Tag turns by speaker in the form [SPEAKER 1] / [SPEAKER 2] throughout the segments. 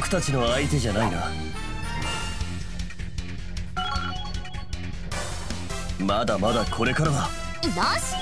[SPEAKER 1] 僕たちの相手じゃないな。まだまだこれからだ。
[SPEAKER 2] よし。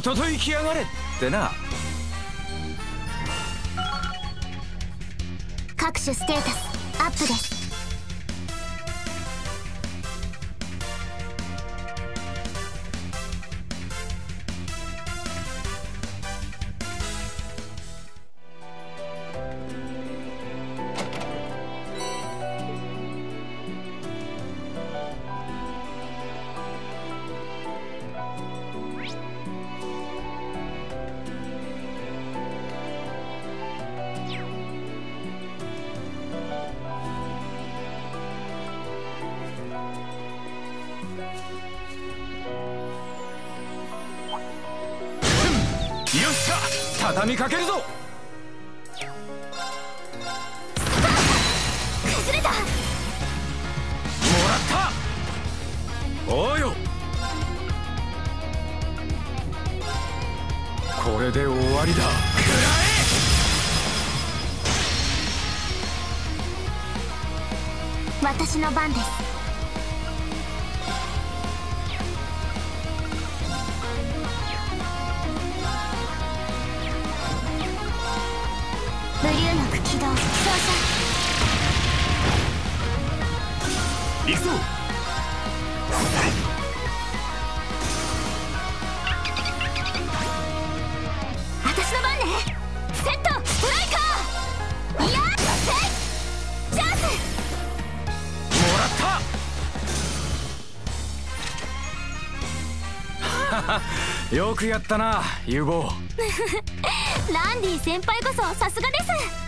[SPEAKER 3] ととい来やがれってな。
[SPEAKER 1] 行くぞ。
[SPEAKER 2] の番ね。セット。ストライカーいやせいチャンス
[SPEAKER 3] もらった。よくやったな有望
[SPEAKER 2] ランディ先輩こそさすがです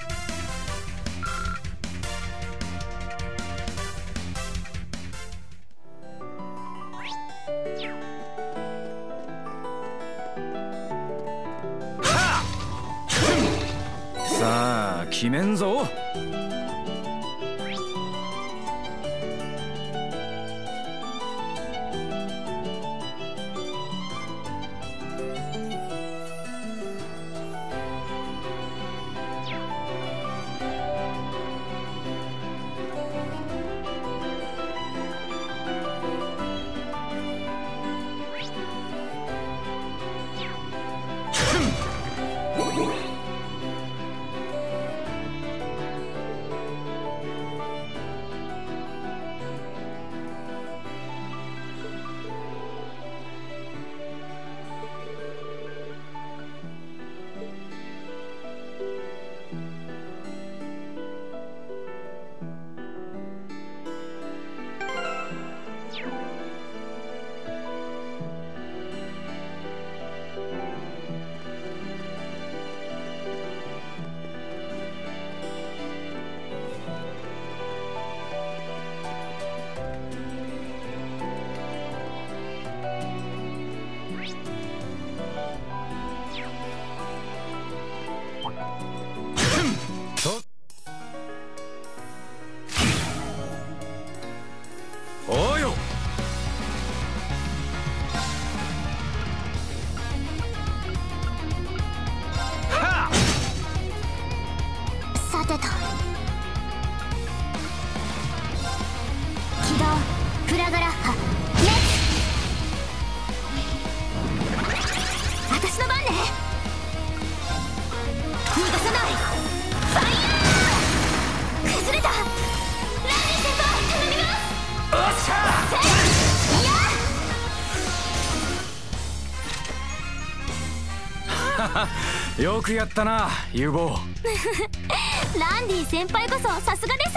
[SPEAKER 2] よくやったな有望
[SPEAKER 3] ランディ先輩こそさすがです。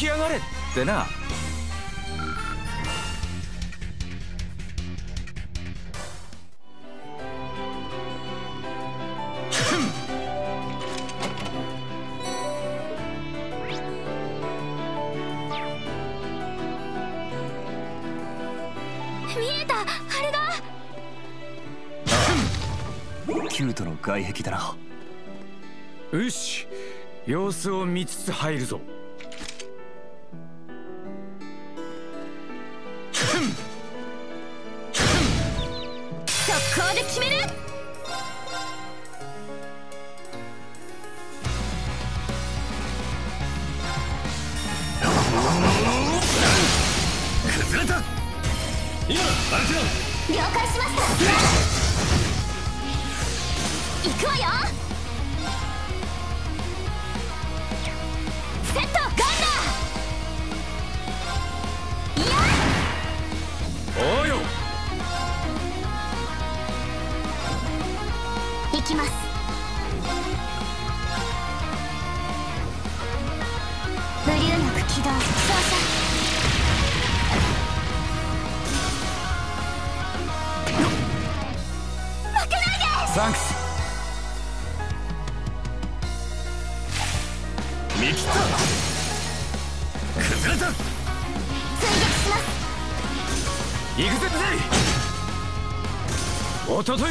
[SPEAKER 3] きや
[SPEAKER 2] がれってな。
[SPEAKER 1] キュートの外壁だな。
[SPEAKER 2] よし様子を見つつ入るぞ。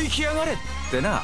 [SPEAKER 3] き
[SPEAKER 2] やがれってな。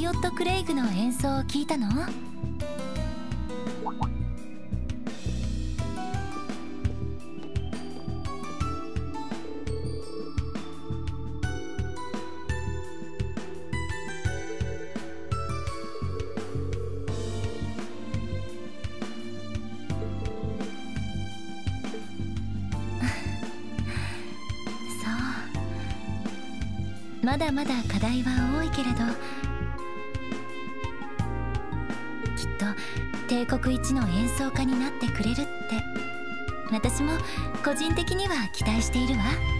[SPEAKER 2] リオット・クレイグの演奏を聞いたの？そう。まだまだ課題は多いけれど。一の演奏家になってくれるって私も個人的には期待しているわ。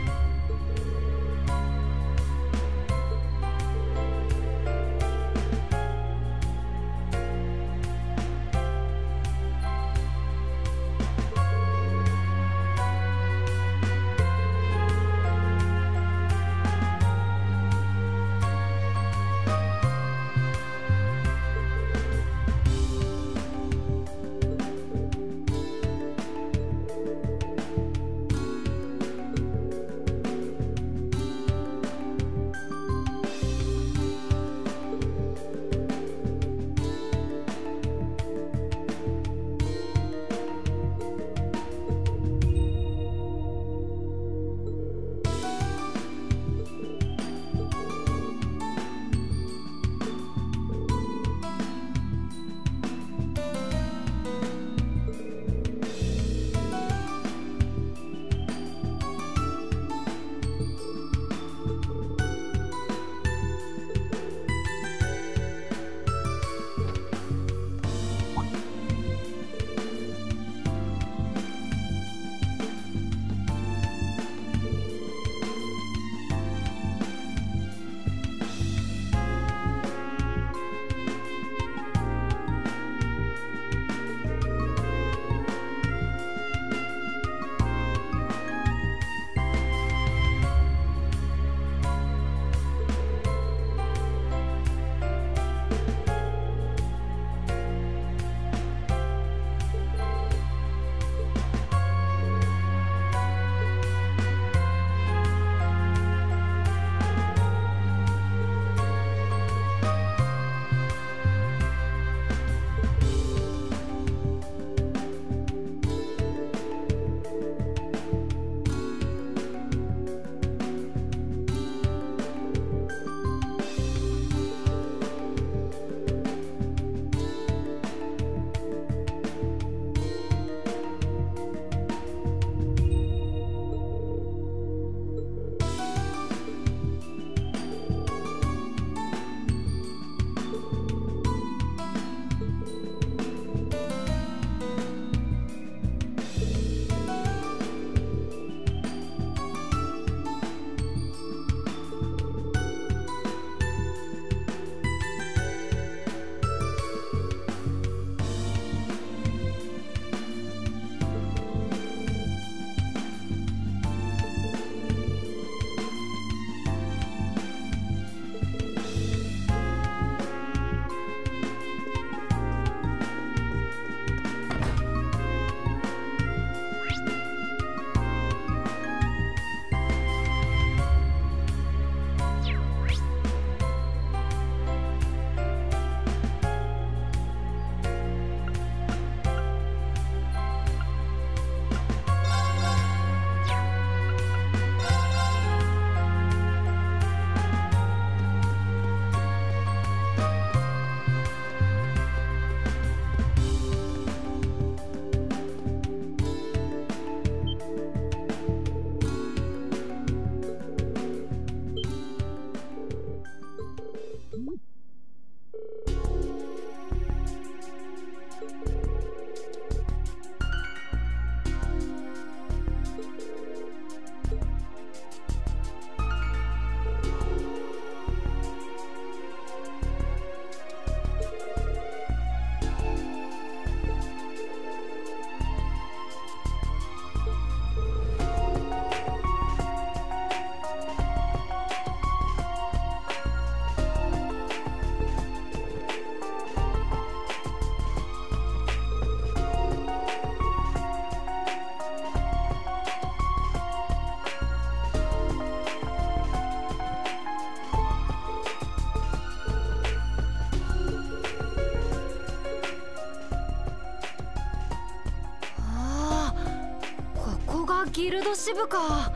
[SPEAKER 4] ギルド支部か。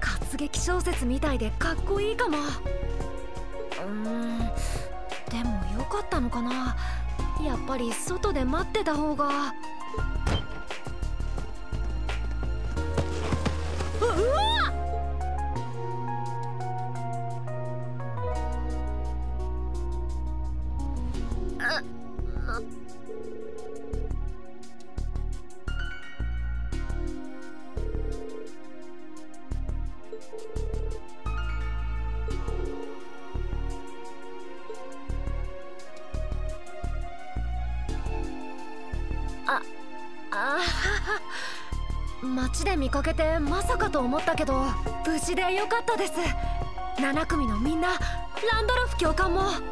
[SPEAKER 4] 活劇小説みたいでかっこいいかも。うん。でもよかったのかな。やっぱり外で待ってた方が。思ったけど無事でよかったです。7組のみんなランドロフ教官も。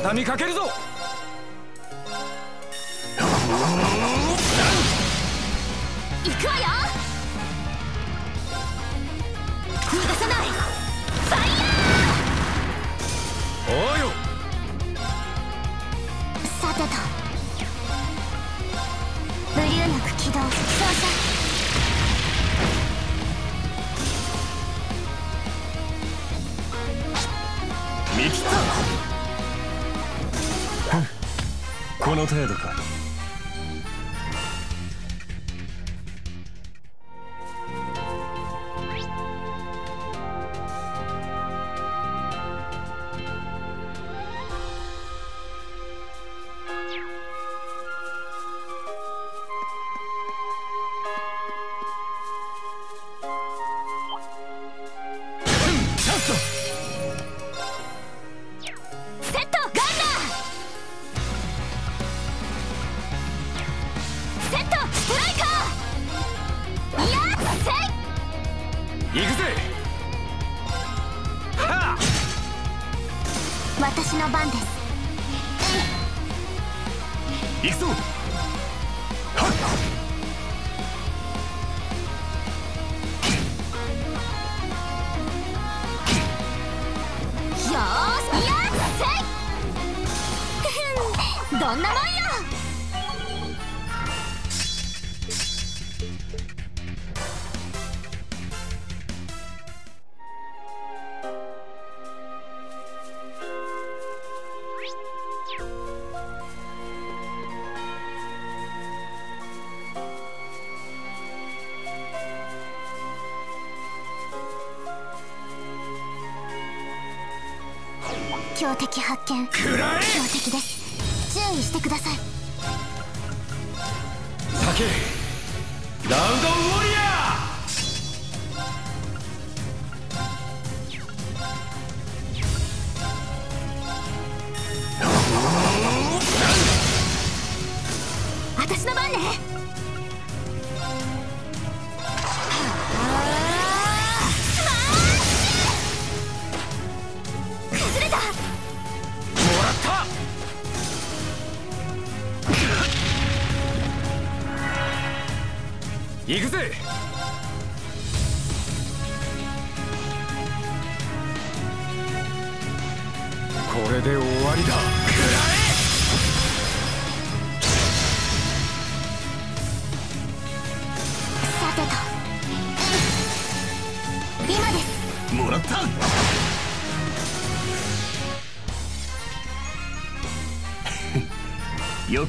[SPEAKER 3] 畳みかけるぞ。
[SPEAKER 2] どんなもんよ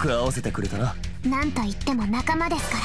[SPEAKER 3] く
[SPEAKER 1] 合わせてくれたな。
[SPEAKER 2] なんと言っても仲間ですか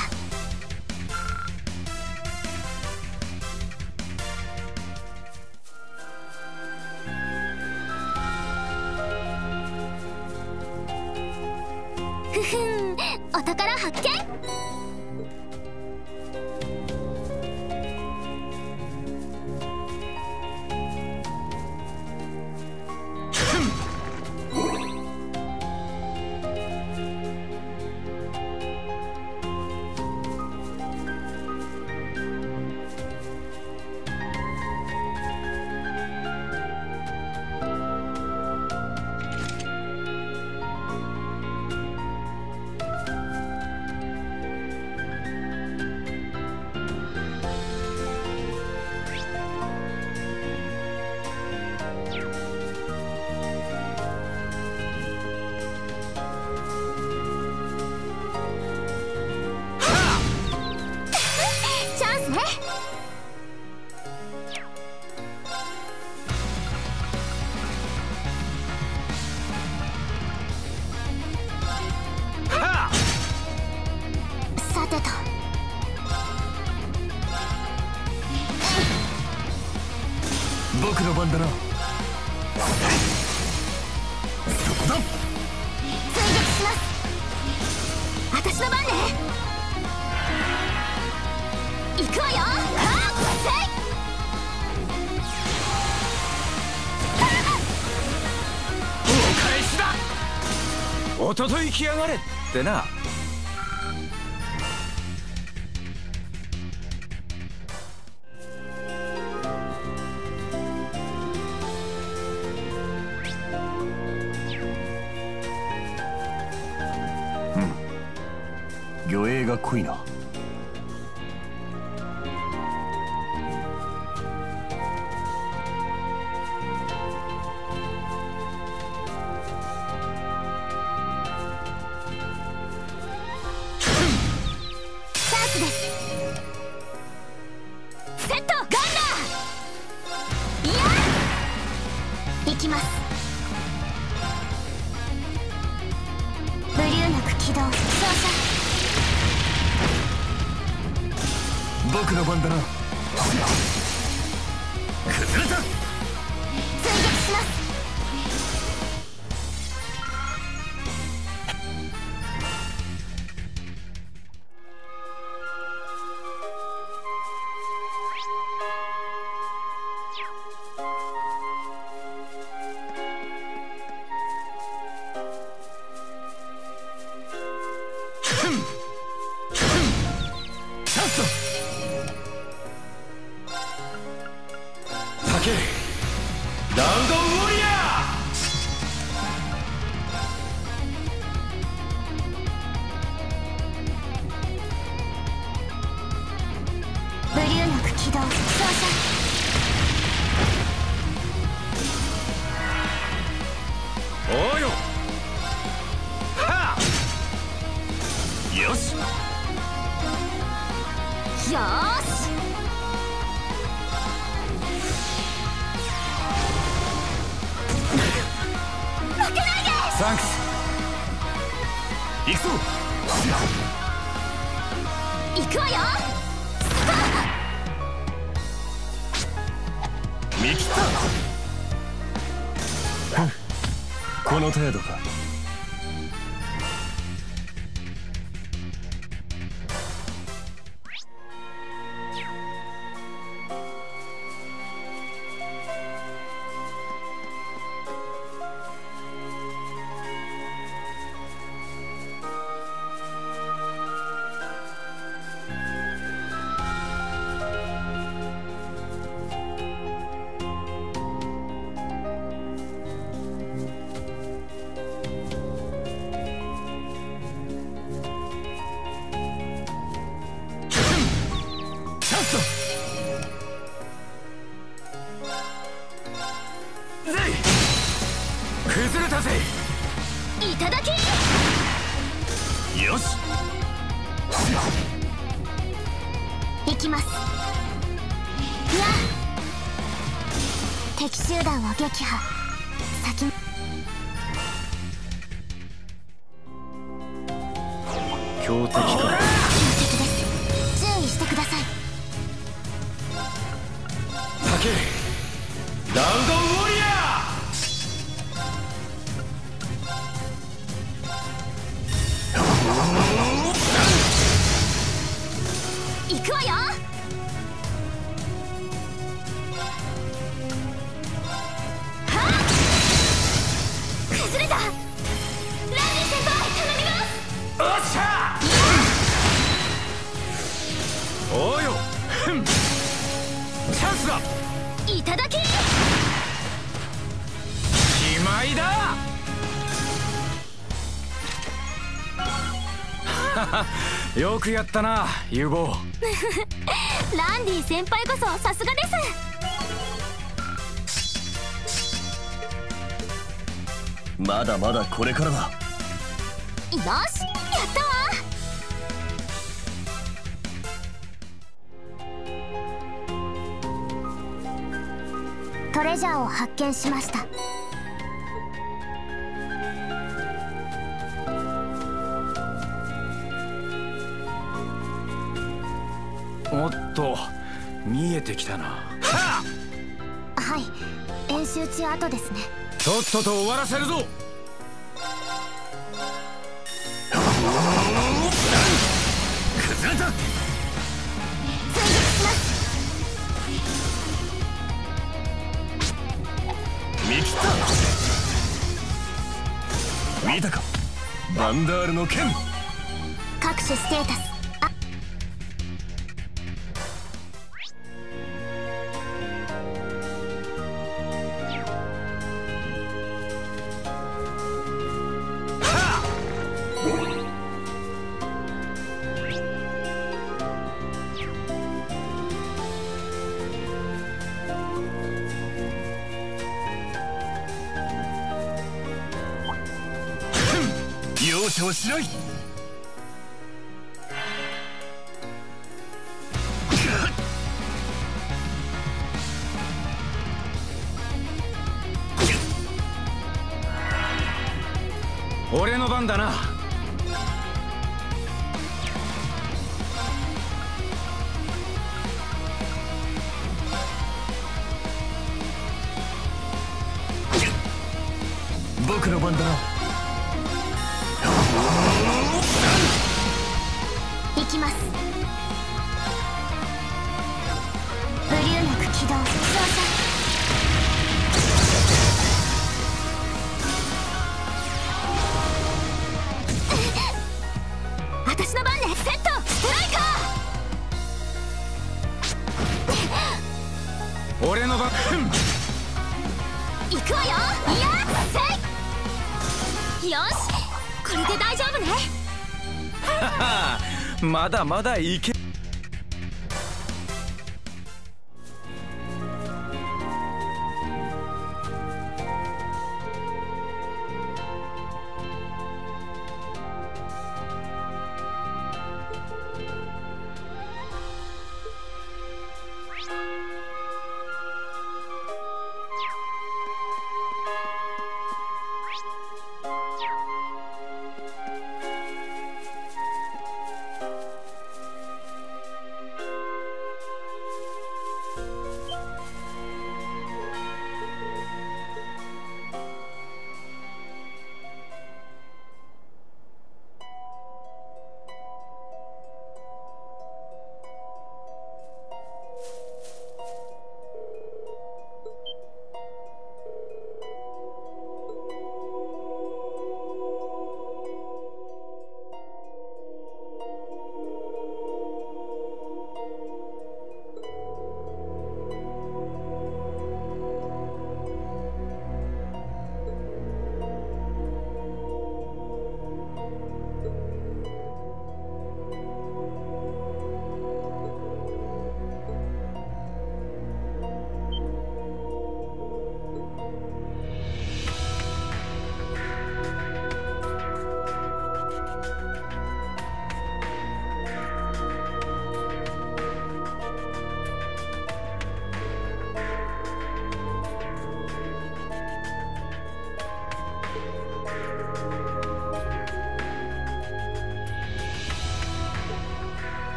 [SPEAKER 2] と
[SPEAKER 3] といやがれってな。よくやったな有望
[SPEAKER 2] ランディ先輩こそさすがです。
[SPEAKER 1] まだまだこれからだ。よ
[SPEAKER 2] しやったわ。トレジャーを発見しました
[SPEAKER 3] おっと見えてきたな。
[SPEAKER 2] はい。演習中後ですね。
[SPEAKER 3] とっとと終わらせるぞ。
[SPEAKER 1] 崩れた
[SPEAKER 2] 追撃します。
[SPEAKER 1] 見切った見たか。バンダールの剣。
[SPEAKER 2] 各種ステータス
[SPEAKER 3] ま
[SPEAKER 2] だまだいけ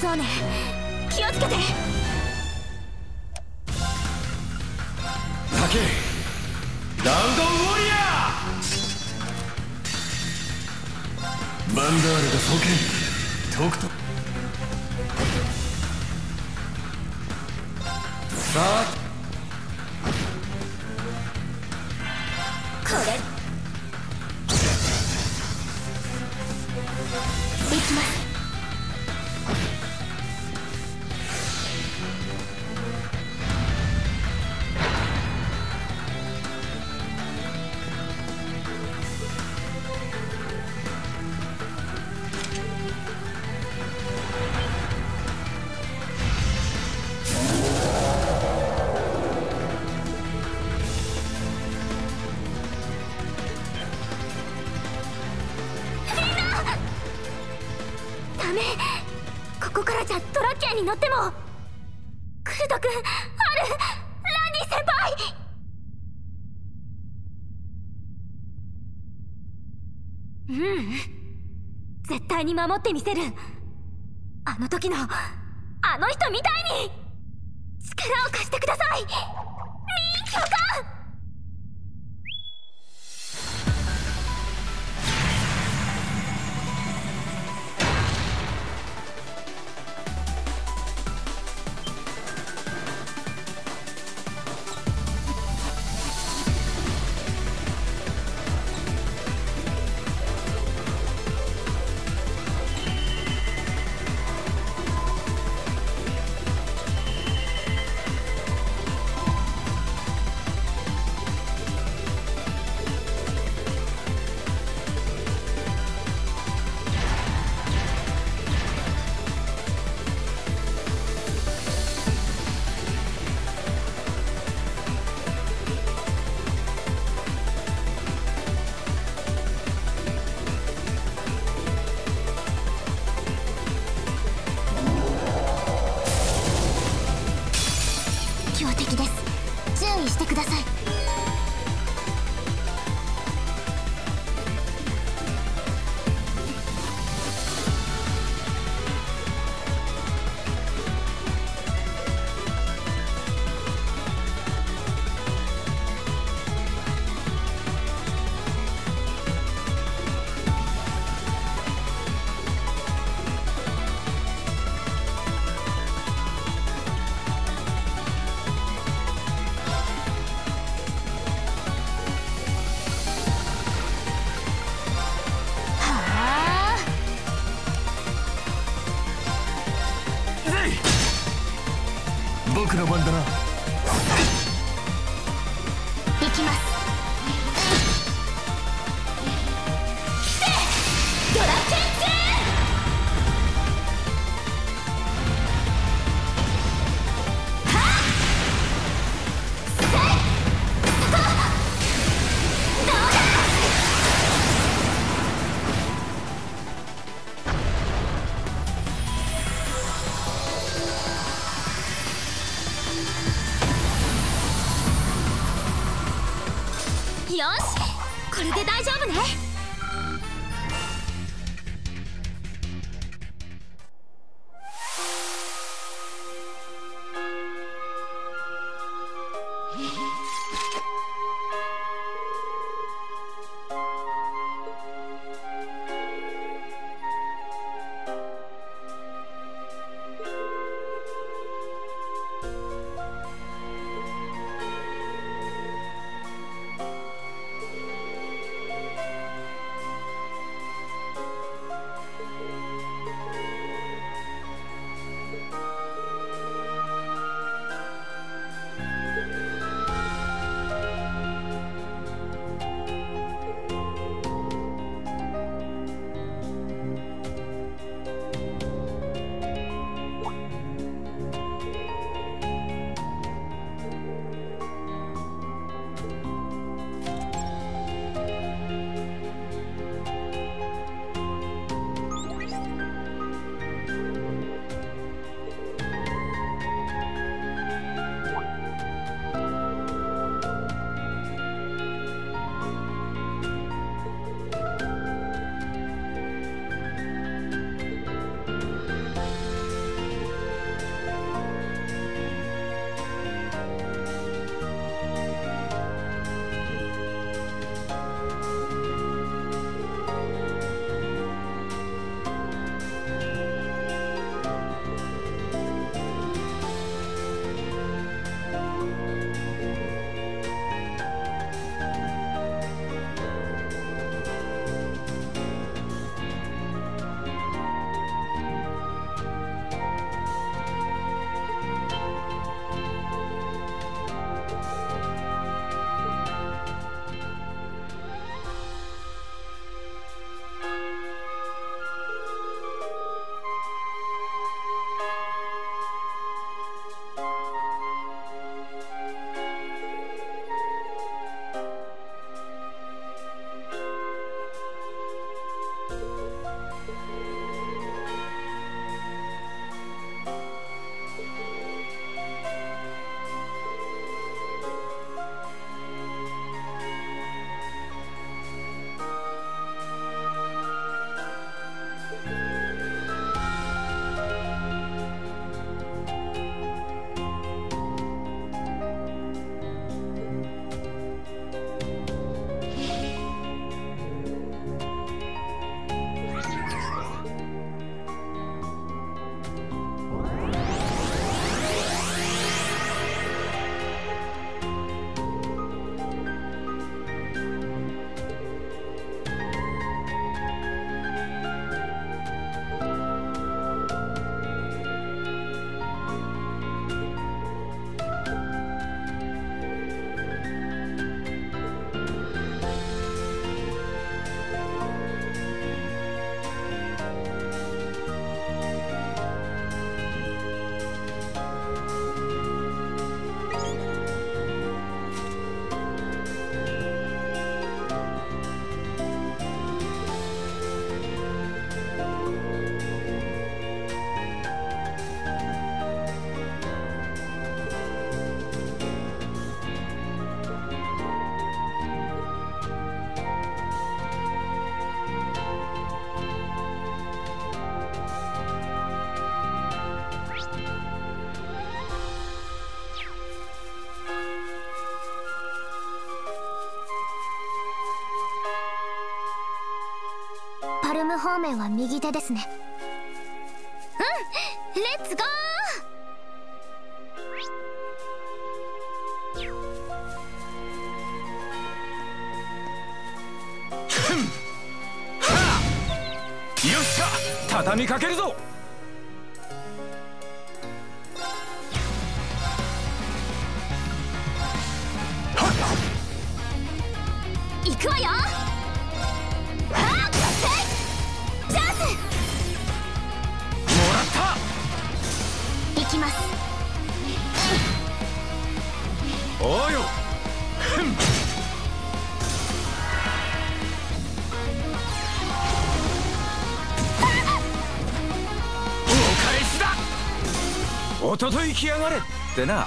[SPEAKER 3] そうね。気をつけて。
[SPEAKER 2] 竹ラウンドウォリアー。
[SPEAKER 1] バンダールが創建とくと
[SPEAKER 2] さあ。
[SPEAKER 5] 守ってみせる。
[SPEAKER 2] 들어간다나 ル方面は右手ですね。
[SPEAKER 6] レッツゴ
[SPEAKER 3] よっしゃ畳みかけるぞ。
[SPEAKER 2] 行くわよ
[SPEAKER 3] おうよ。お返しだ。おとといきやがれってな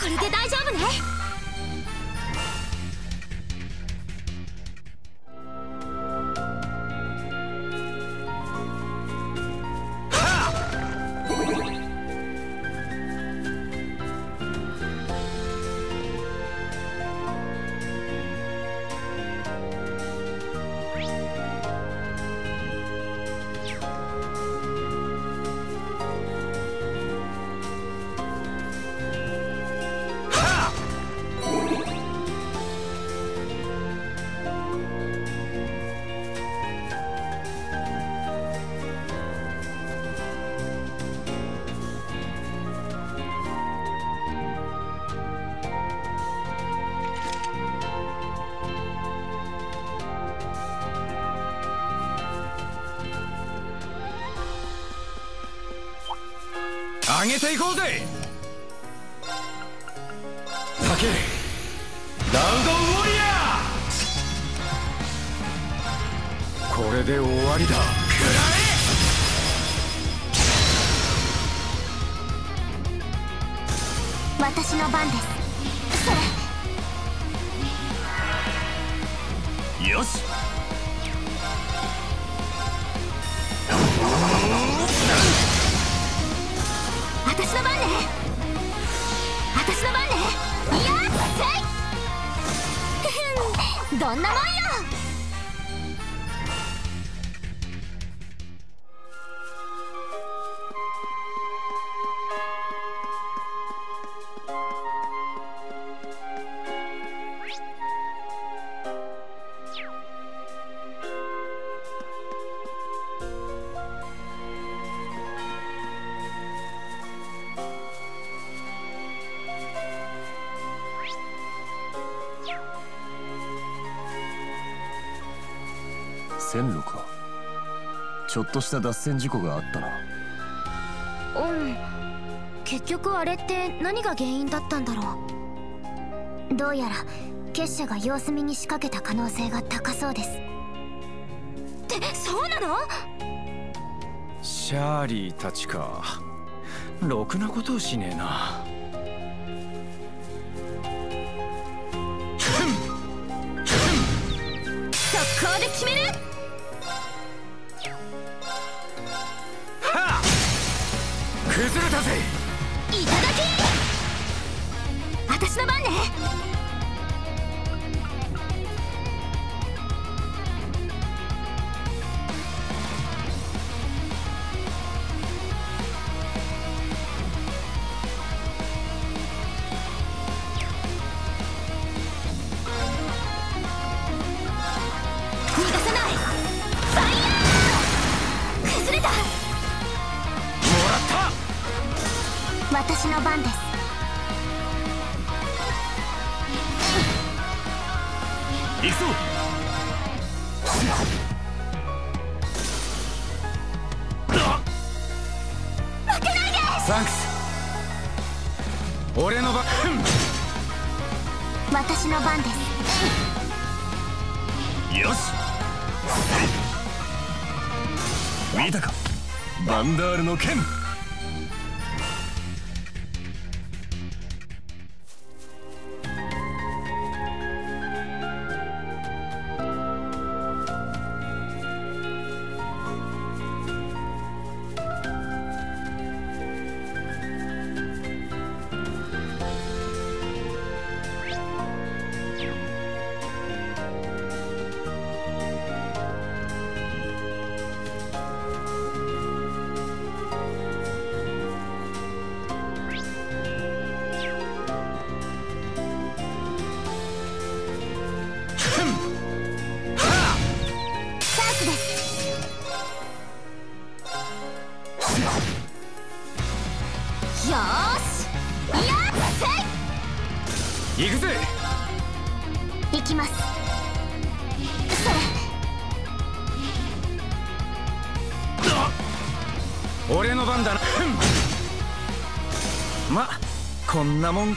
[SPEAKER 2] これで大丈夫ね。
[SPEAKER 1] ちょっとした脱線事故があったな。
[SPEAKER 2] うん結局あれって何が原因だったんだろう？どうやら結社が様子見に仕掛けた可能性が高そうです。ってそうなの？
[SPEAKER 3] シャーリーたちか。ろくなことをしねえな。
[SPEAKER 2] 速攻で決める！
[SPEAKER 3] 崩れたぜ。
[SPEAKER 2] いただき私の番ね。Hadouken!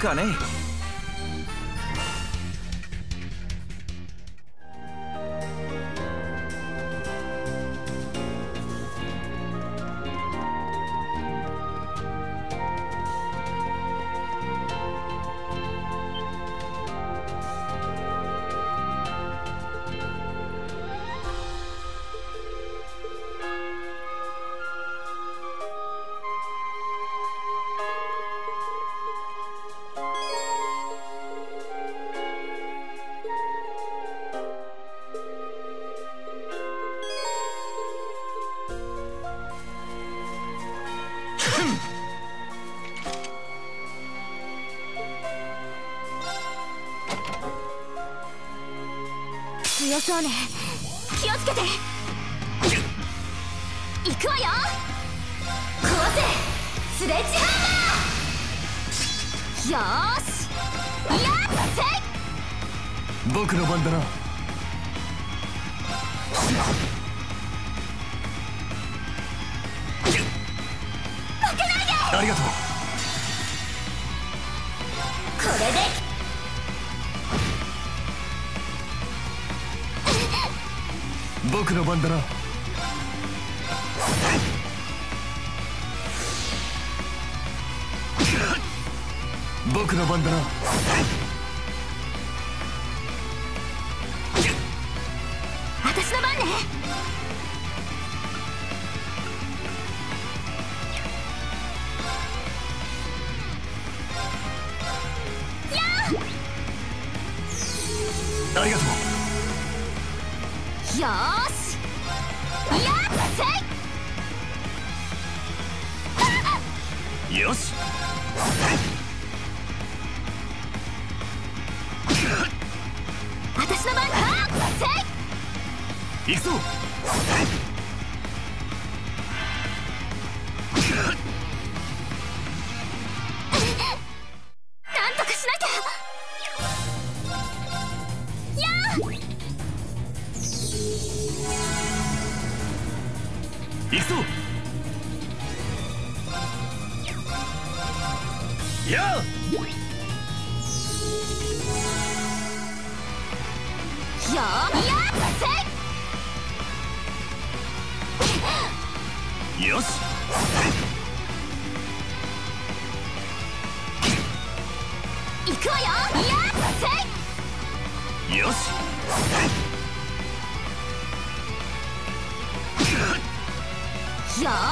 [SPEAKER 2] का नहीं। 気をつけて。行くわよ。壊せ。スレッジハンマー。よーし。やっせ。
[SPEAKER 1] 僕の番だな。ありがとう。僕の番だな僕の番だな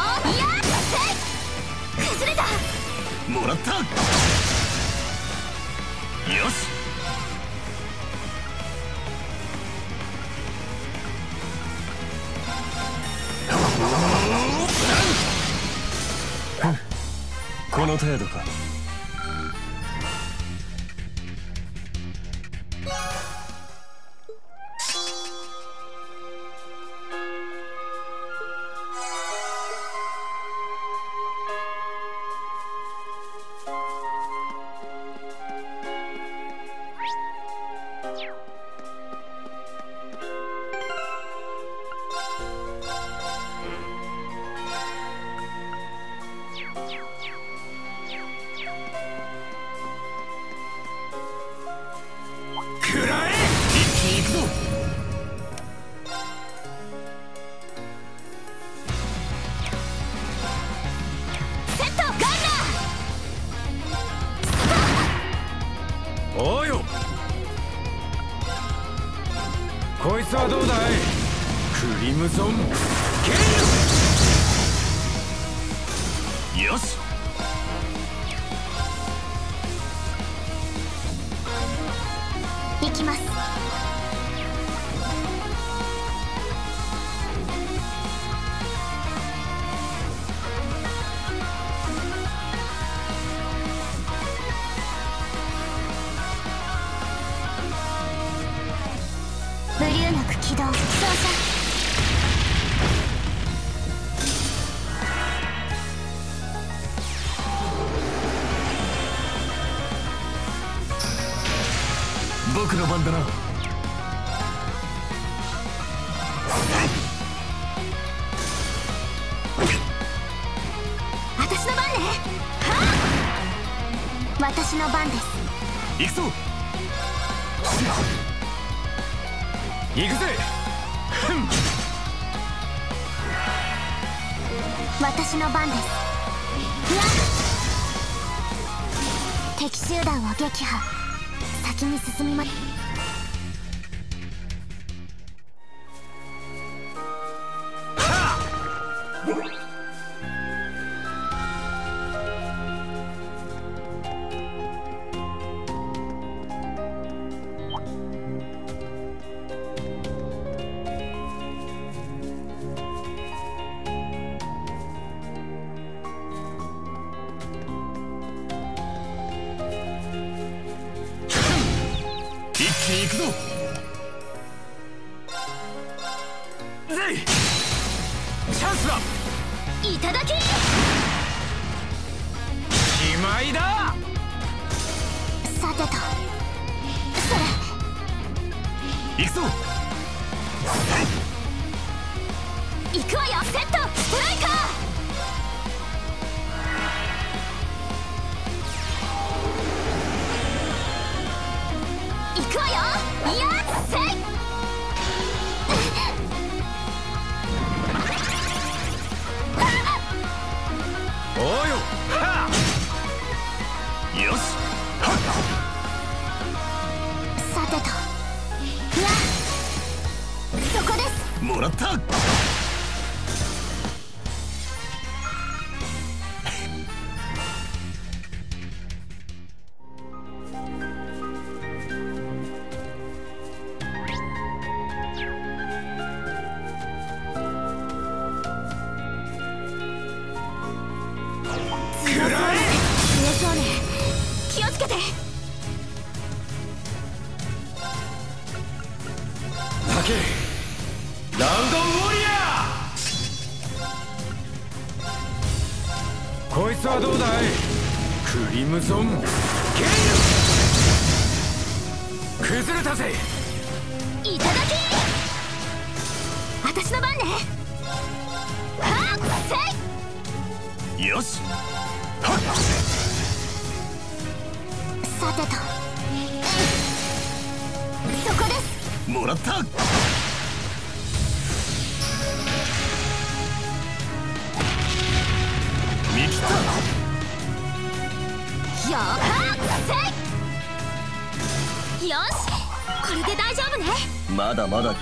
[SPEAKER 2] この程度か。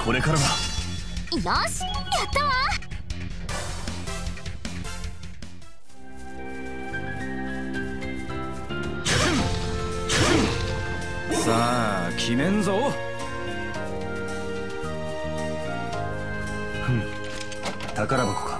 [SPEAKER 2] こ
[SPEAKER 7] れ
[SPEAKER 2] からだ
[SPEAKER 1] よしやったわ。
[SPEAKER 3] さあ決めん。ぞ
[SPEAKER 2] 宝箱か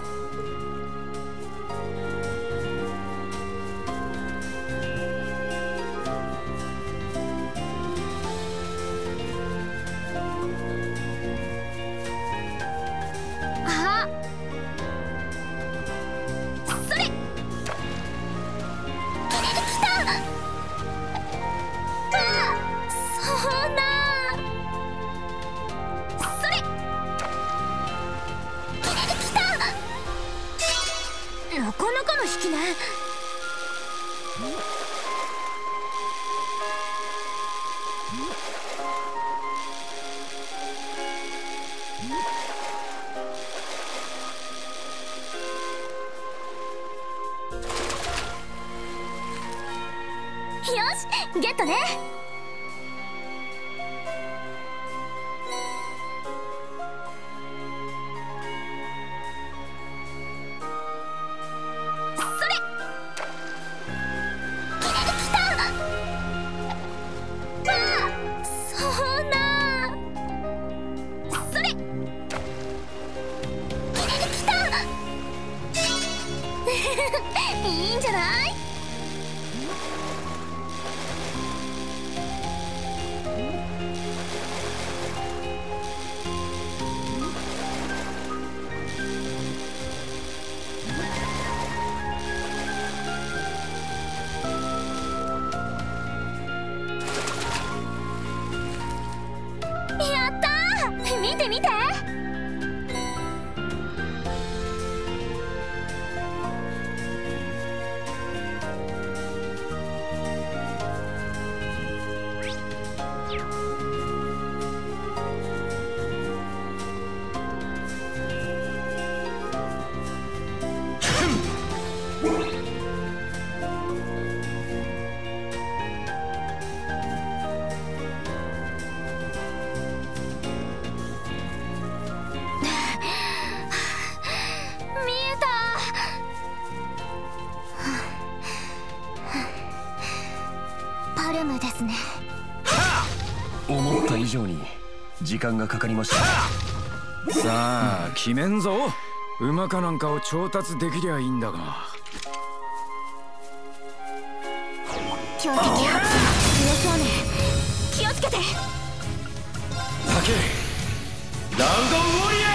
[SPEAKER 2] 時間がかかりました。
[SPEAKER 3] さあ決めんぞ。馬かなんかを調達できりゃいいんだが。
[SPEAKER 1] 強敵強そうね気をつけて。
[SPEAKER 3] だけラウドウォリア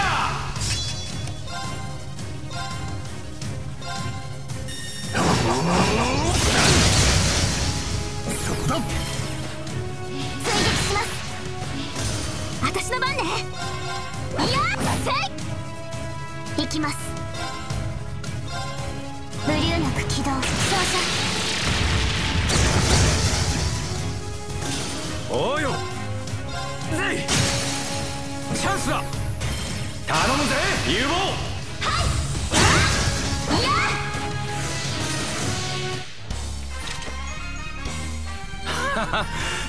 [SPEAKER 2] そこだ
[SPEAKER 1] 私の番ね。いやせい行きます。ブリューナク起動照
[SPEAKER 3] おうよ。ぜいチャンスだ。頼むぜ。有望。
[SPEAKER 1] 射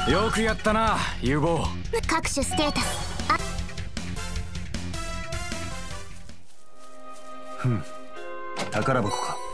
[SPEAKER 1] いや。
[SPEAKER 3] よくやったな有望。
[SPEAKER 1] 各種ステータス
[SPEAKER 2] 宝箱か。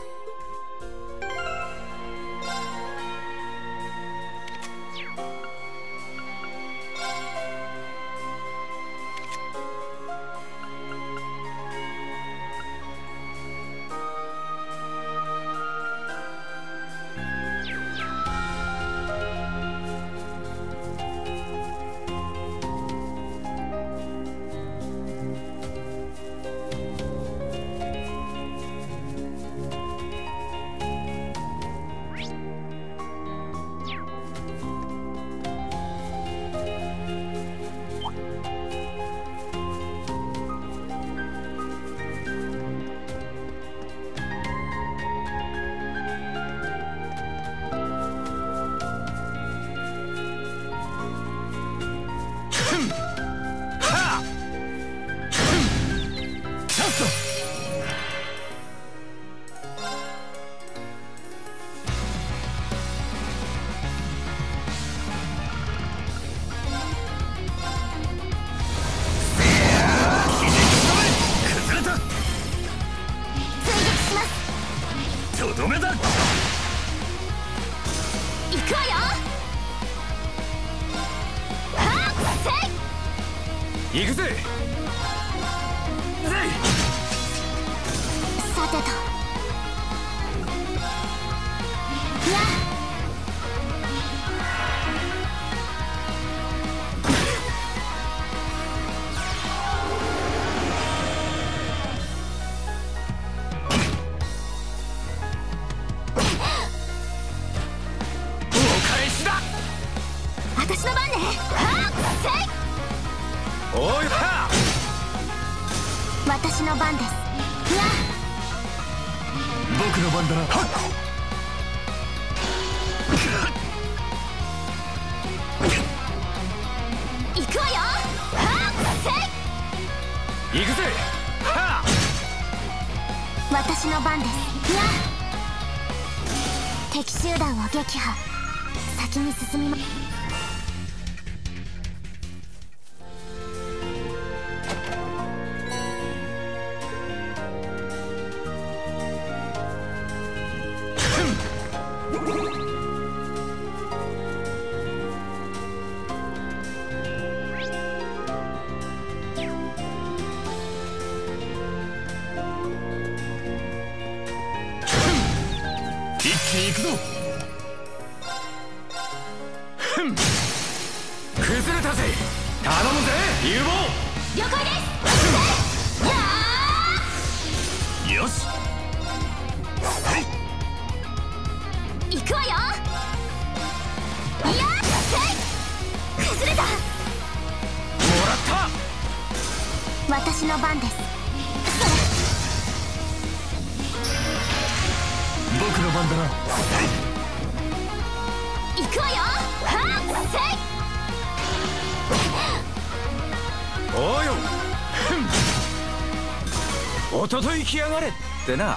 [SPEAKER 5] と
[SPEAKER 3] といきやがれってな。